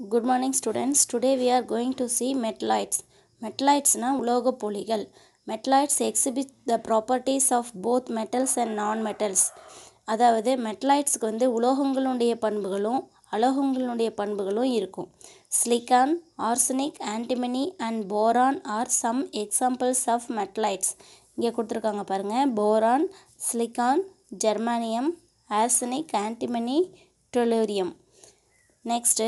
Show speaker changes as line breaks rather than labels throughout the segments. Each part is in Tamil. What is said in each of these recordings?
Good morning students. Today we are going to see மெட்லைட்ஸ் Metalloidsனா உலோகப் புலிகள் Metalloids exhibit the properties of both metals and non-metals. அதாவது மெட்டலாய்ட்ஸ்க்கு வந்து உலோகங்களுடைய பண்புகளும் அலோகங்களுடைய பண்புகளும் இருக்கும் silicon arsenic antimony and boron are some examples of metalloids இங்கே கொடுத்துருக்காங்க பாருங்கள் boron silicon germanium arsenic antimony tellurium next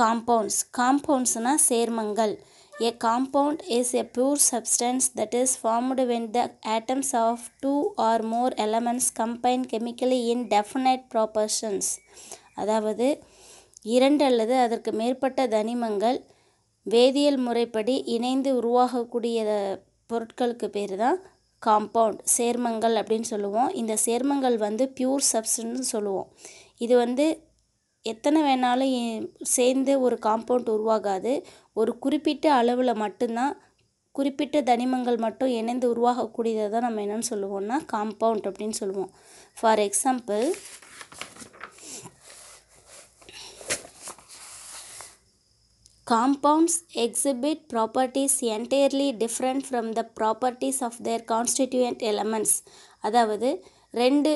compounds காம்பவுண்ட்ஸ்னால் சேர்மங்கள். A compound is a pure substance that is formed when the atoms of two or more elements combine chemically in definite proportions. அதாவது இரண்டு அல்லது அதற்கு மேற்பட்ட தனிமங்கள் வேதியியல் முறைப்படி இணைந்து உருவாகக்கூடிய பொருட்களுக்கு பேர் தான் காம்பவுண்ட் சேர்மங்கள் அப்படின்னு சொல்லுவோம். இந்த சேர்மங்கள் வந்து பியூர் சப்ஸ்டன்ஸ் சொல்லுவோம். இது வந்து எத்தனை வேணாலும் சேர்ந்து ஒரு காம்பவுண்ட் உருவாகாது ஒரு குறிப்பிட்ட அளவில் மட்டும்தான் குறிப்பிட்ட தனிமங்கள் மட்டும் இணைந்து உருவாகக்கூடியதை தான் நம்ம என்னென்னு சொல்லுவோம்னா காம்பவுண்ட் அப்படின்னு சொல்லுவோம் for example Compounds exhibit properties entirely different from the properties of their constituent elements. அதாவது ரெண்டு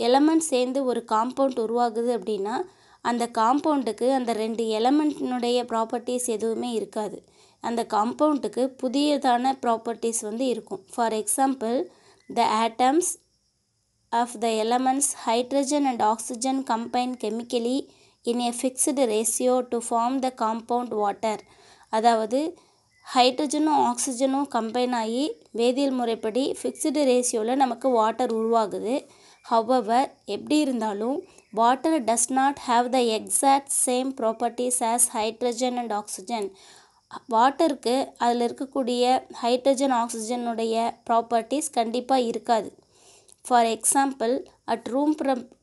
எலமெண்ட் சேர்ந்து ஒரு காம்பவுண்ட் உருவாகுது அப்படின்னா அந்த காம்பவுண்டுக்கு அந்த ரெண்டு எலமெண்ட்னுடைய ப்ராப்பர்ட்டிஸ் எதுவுமே இருக்காது. அந்த காம்பவுண்டுக்கு புதியதான ப்ராப்பர்ட்டிஸ் வந்து இருக்கும். For example the atoms of the elements hydrogen and oxygen combine chemically in a fixed ratio to form the compound water அதாவது ஹைட்ரஜனும் ஆக்சிஜனும் கம்பைன் ஆகி வேதியியல் முறைப்படி ஃபிக்ஸ்டு ரேஷியோவில் நமக்கு வாட்டர் உருவாகுது. ஹவ்வவர் எப்படி இருந்தாலும் water does not have the exact same properties as hydrogen and oxygen வாட்டருக்கு அதில் இருக்கக்கூடிய ஹைட்ரஜன் ஆக்சிஜனுடைய ப்ராப்பர்ட்டிஸ் கண்டிப்பாக இருக்காது. For example at room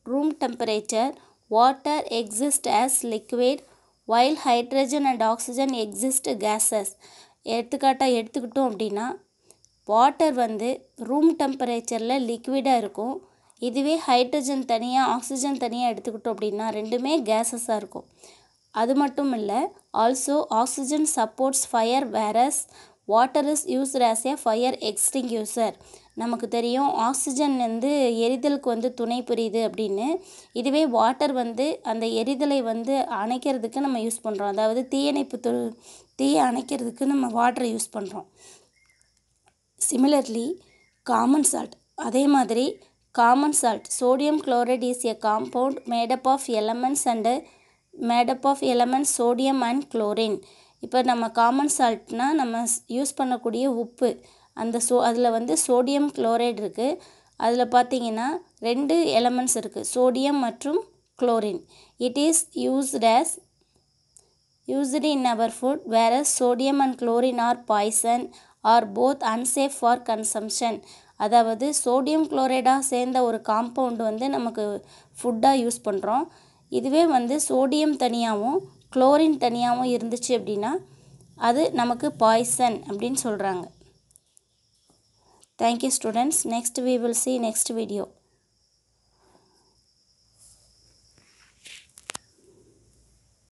room temperature water exist as liquid while hydrogen and oxygen exist gases எடுத்துக்காட்டாக எடுத்துக்கிட்டோம் அப்படின்னா வாட்டர் வந்து ரூம் டெம்பரேச்சரில் லிக்விடாக இருக்கும். இதுவே ஹைட்ரஜன் தனியாக ஆக்சிஜன் தனியாக எடுத்துக்கிட்டோம் அப்படின்னா ரெண்டுமே கேஸஸாக இருக்கும். அது மட்டும் இல்லை also oxygen supports fire whereas water is used as a fire extinguisher நமக்கு தெரியும் ஆக்சிஜன் வந்து எரிதலுக்கு வந்து துணை புரியுது அப்படின்னு. இதுவே வாட்டர் வந்து அந்த எரிதலை வந்து அணைக்கிறதுக்கு நம்ம யூஸ் பண்ணுறோம் அதாவது தீயணைப்பு து தீயை அணைக்கிறதுக்கு நம்ம வாட்டரை யூஸ் பண்ணுறோம் சிமிலர்லி காமன் சால்ட் அதே மாதிரி common salt sodium chloride is a compound made up of elements and made up of elements sodium and chlorine இப்போ நம்ம காமன் சால்ட்னால் நம்ம யூஸ் பண்ணக்கூடிய உப்பு அந்த சோ அதில் வந்து சோடியம் குளோரைட் இருக்குது அதில் பார்த்தீங்கன்னா ரெண்டு எலமெண்ட்ஸ் இருக்குது சோடியம் மற்றும் chlorine it is used as used in our food வேற sodium and chlorine are poison are both unsafe for consumption அதாவது சோடியம் குளோரைடாக சேர்ந்த ஒரு காம்பவுண்டு வந்து நமக்கு ஃபுட்டாக யூஸ் பண்ணுறோம் இதுவே வந்து சோடியம் தனியாகவும் குளோரின் தனியாகவும் இருந்துச்சு அப்படின்னா அது நமக்கு பாய்சன் அப்படின்னு சொல்கிறாங்க thank you students next we will see next video